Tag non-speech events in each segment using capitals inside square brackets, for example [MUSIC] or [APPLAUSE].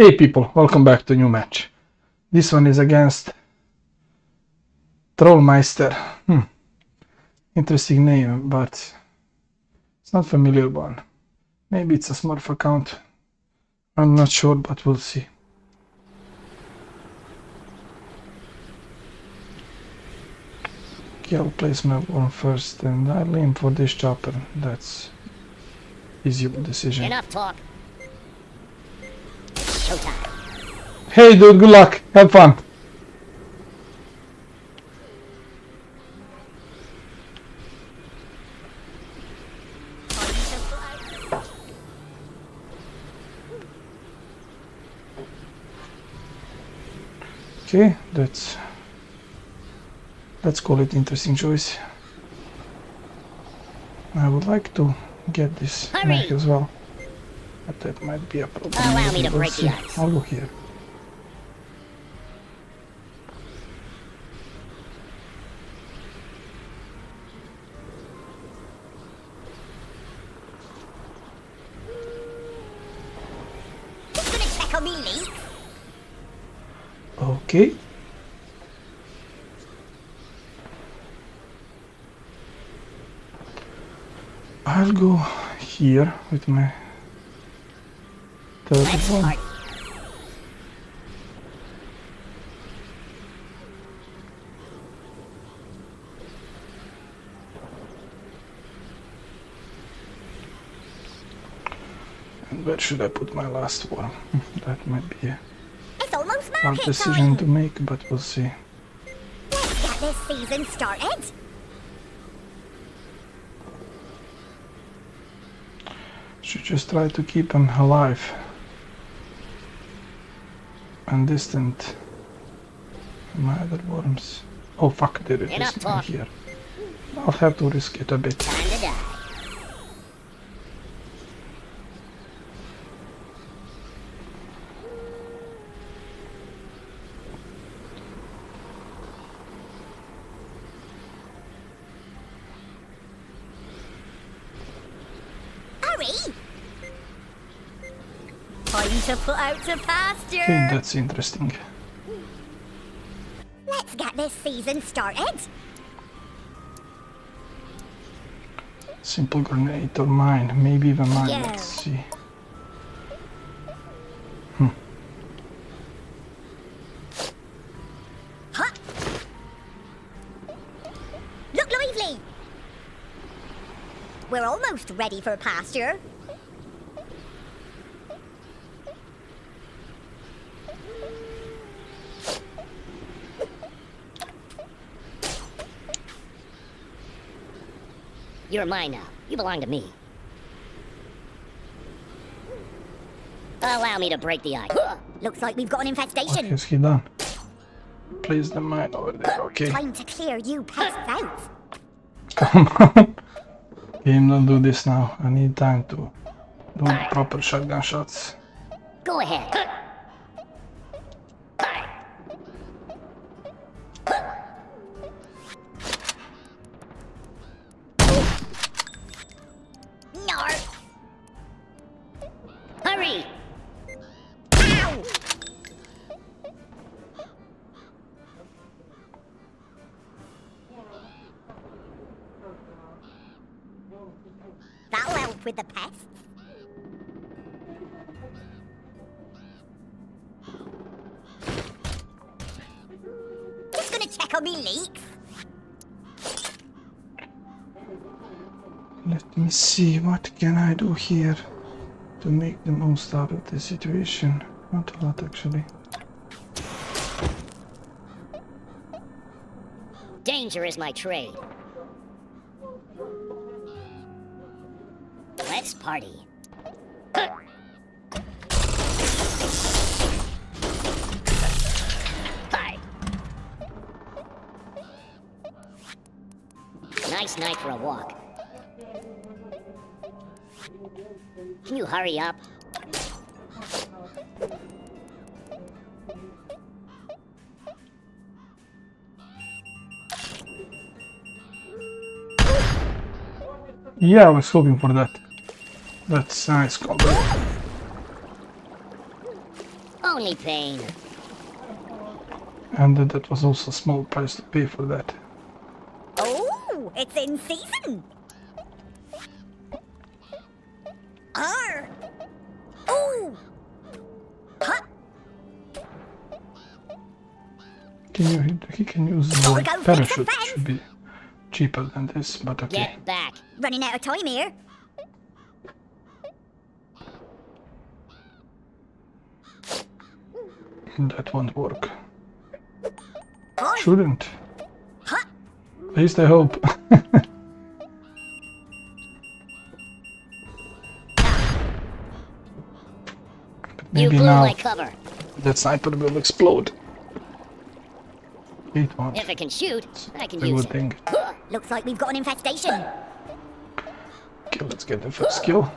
Hey people, welcome back to a new match. This one is against Trollmeister. Hmm. Interesting name, but it's not familiar one. Maybe it's a Smurf account. I'm not sure, but we'll see. Okay, I'll place my one first and I'll aim for this chopper. That's easy decision. Enough talk. Showtime. Hey dude, good luck. Have fun. Okay, that's let's call it interesting choice. I would like to get this Hurry! mech as well. But that might be a problem. Allow me to break the ice. I'll go here. Just gonna check on me leaks. Okay. I'll go here with my third Let's one. party. And where should I put my last one? [LAUGHS] That might be a hard market decision to make, but we'll see. Let's get this season started. Should just try to keep them alive and distant my other worms. Oh fuck, there it is in here. I'll have to risk it a bit. Time to die. Hurry! Put out to Okay, pasture. Hmm, that's interesting. Let's get this season started. Simple grenade or mine, maybe even mine, Yeah. let's see. Huh? Look lively! We're almost ready for pasture. You're mine now. You belong to me. Allow me to break the ice. [GASPS] Looks like we've got an What infestation. has he done? Place the mine over there, okay. Time to clear you pests [GASPS] out. Come on. [LAUGHS] Game, don't do this now. I need time to do proper shotgun shots. Go ahead. Leaks. Let me see, what can I do here to make the most out of the situation? Not a lot, actually. Danger is my trade. Let's party. Night for a walk. Can you hurry up? Yeah, I was hoping for that. That's nice combo. Only pain. And that was also a small price to pay for that. In season. Ooh. Huh. Can you he can use the go fix the parachute? fence. Should be cheaper than this, but okay. Get back. Running out of time here. That won't work. Shouldn't. At least I hope. [LAUGHS] Maybe blew now my cover. that sniper will explode. It won't. If it can shoot, I can use it. thing. [GASPS] Looks like we've got an infestation. Okay, let's get the first kill.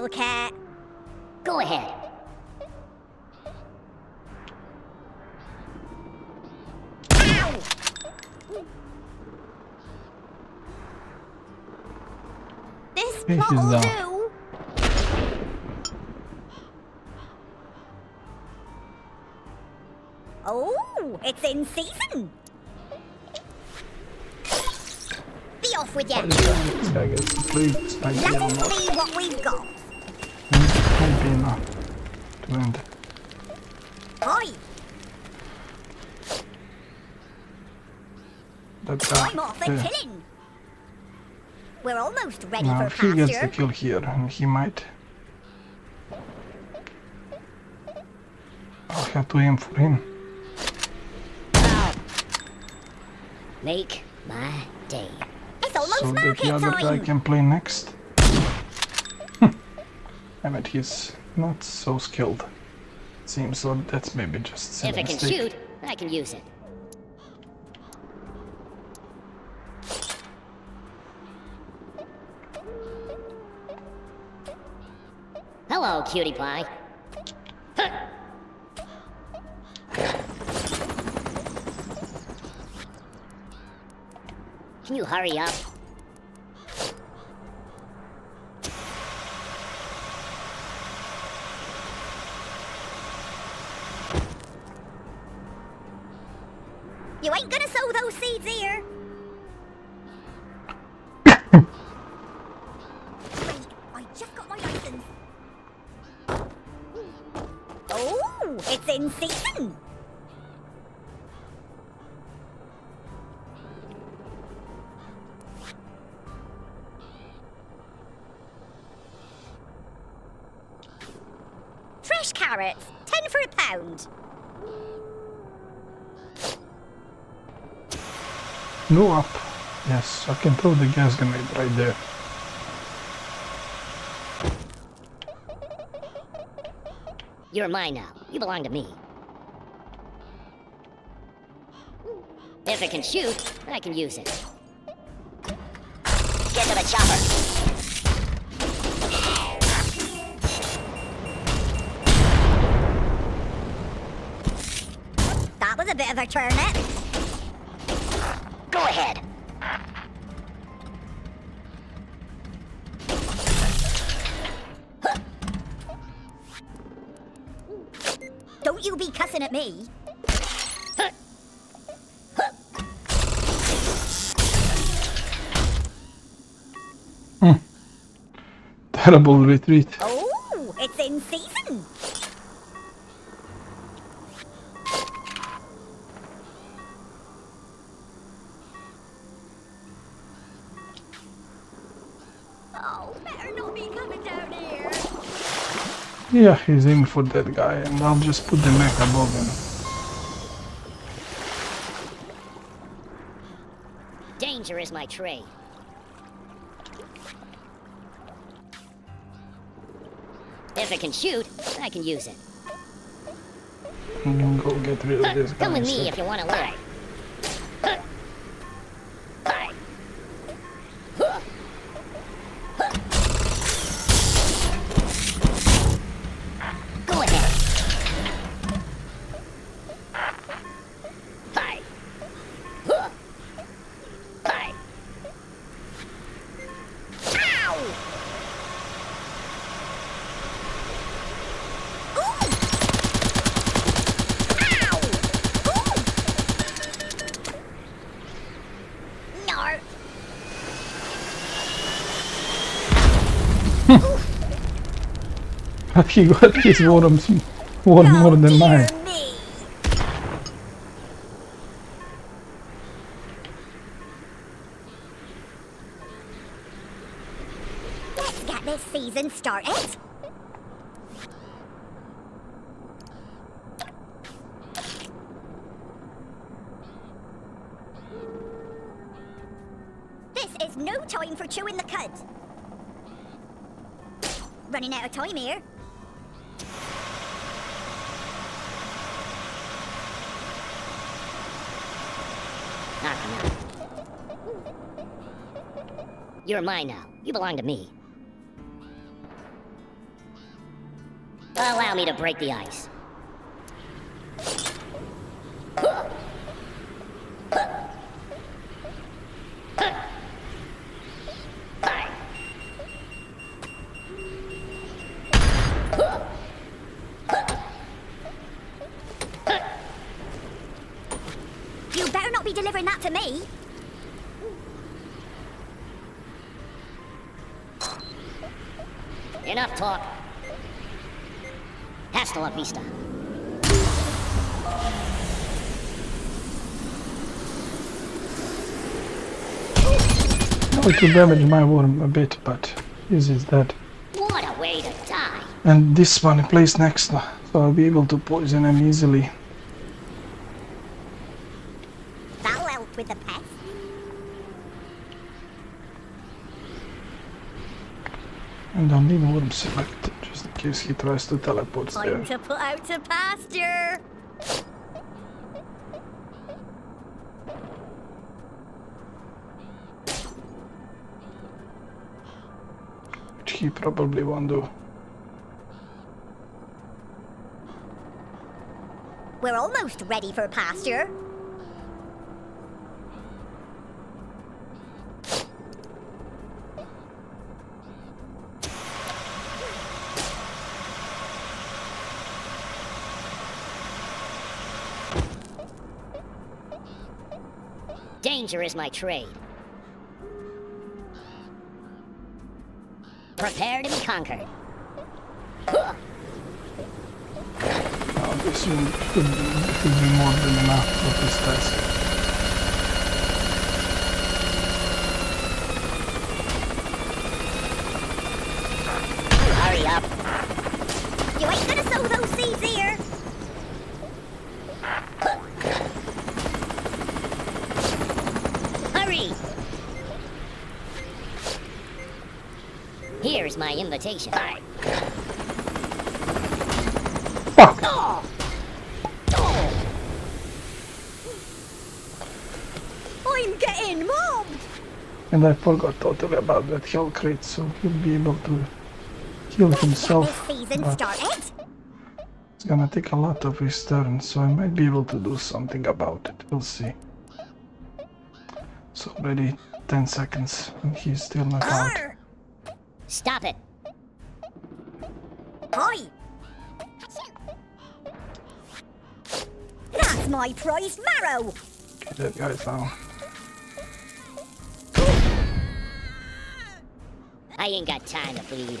Milk it. Go ahead. This Hey, will do. Oh, it's in season. Be off with you. This guy gets played sniper or Let's see what we've got. To end. Hi, I'm off a killing. We're almost ready Now, for if he gets the kill here, and he might. I'll have to aim for him. Make my day. It's almost so that the market other guy can play next. [LAUGHS] I bet he's not so skilled. Seems so that's maybe just If it can mistake. shoot, I can use it. Hello, cutie pie. Huh. Can you hurry up? You ain't gonna sow those seeds here. [COUGHS] Wait, I just got my license. Oh, it's in season. Fresh carrots, ten for a pound. Go up. Yes, I can throw the gas grenade right there. You're mine now. You belong to me. If it can shoot, I can use it. Get to the chopper. That was a bit of a turnip. Go eh? Ahead. Don't you be cussing at me. Hmm. Terrible retreat. Oh, it's in season. Yeah, he's aiming for that guy, and I'll just put the mech above him. Danger is my trade. If it can shoot, I can use it. Go get rid of this guy. Come with me if you want to live. [LAUGHS] But he got his worms worm Oh, more than mine. Let's get this season started. This is no time for chewing the cud. Running out of time here. Ah, come on. You're mine now. You belong to me. Allow me to break the ice. You better not be delivering that to me. Enough talk. Hasta la vista. It will damage my worm a bit, but this is dead. What a way to die. And this one plays next, so I'll be able to poison him easily. That'll help with the. And I'll leave worm selected, just in case he tries to teleport Time there. to put out to pasture. Which he probably won't do. We're almost ready for pasture. Danger is my trade. Prepare to be conquered. Now this will should be, more than enough for this task. Hurry up. You ain't gonna sow those seeds here. Hurry! Here's my invitation. Fuck! Oh! I'm getting mobbed. And I forgot totally about that heal crate, so he'll be able to heal Let's himself. this season but started. It's gonna take a lot of his turn, so I might be able to do something about it. We'll see. It's already 10 seconds and he's still not out. Stop it. Hi. That's my prized marrow. Okay, that guy's down. I ain't got time to bleed.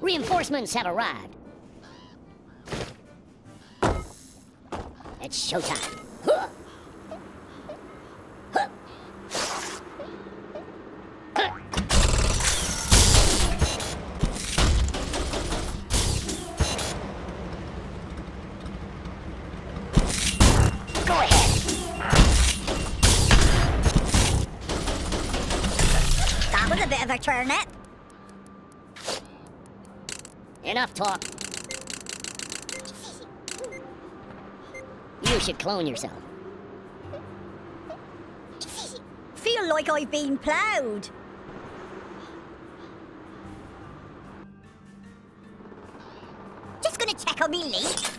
Reinforcements have arrived. It's showtime. Talk. You should clone yourself. Feel like I've been ploughed. Just gonna check on me leaks.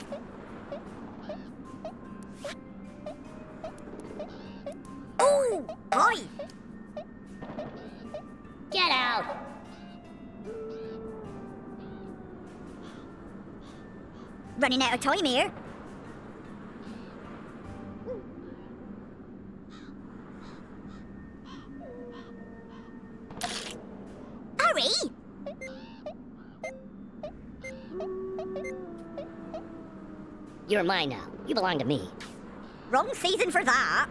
Ooh, hi. Get out! running out of time here. Hurry! You're mine now. You belong to me. Wrong season for that.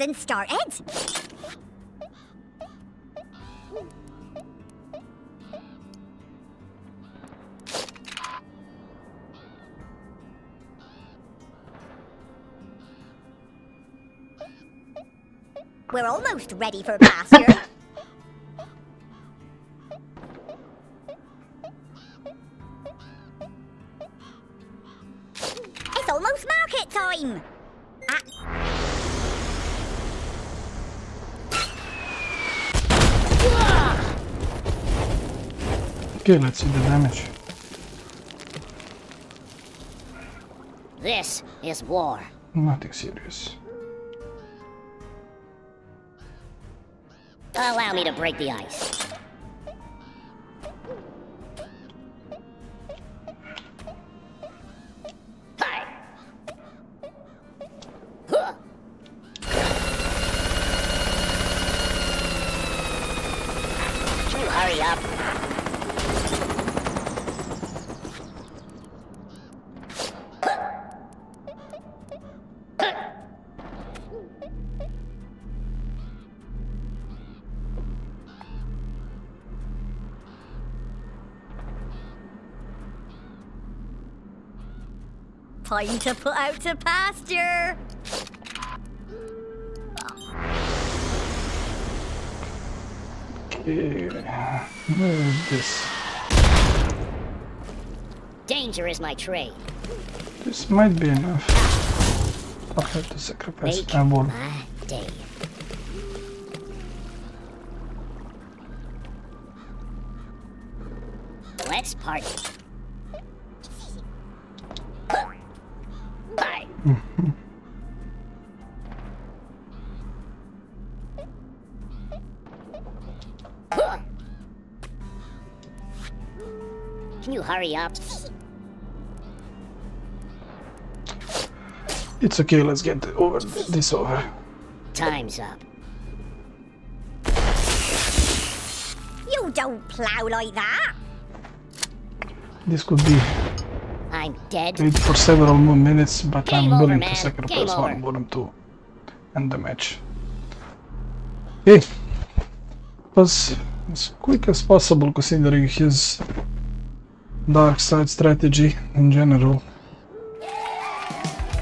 This season started. We're almost ready for pasture. [LAUGHS] Okay, let's see the damage. This is war. Nothing serious. Allow me to break the ice. Time to put out to pasture. Okay, where is this? Danger is my trade. This might be enough. I'll have to sacrifice Make my day. Let's party. Bye. [LAUGHS] Can you hurry up? It's okay, let's get over this over. Time's up. You don't plough like that. This could be I'm dead. played for several more minutes, but Game I'm over, willing man. to sacrifice Game one over. bottom to end the match. Okay. Was as quick as possible considering his dark side strategy in general.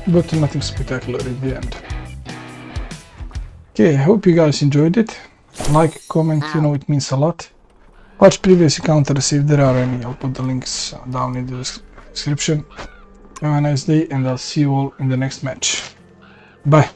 But nothing spectacular in the end. Okay, I hope you guys enjoyed it. Like, comment, you know it means a lot. Watch previous encounters if there are any. I'll put the links down in the description. Have a nice day and I'll see you all in the next match. Bye.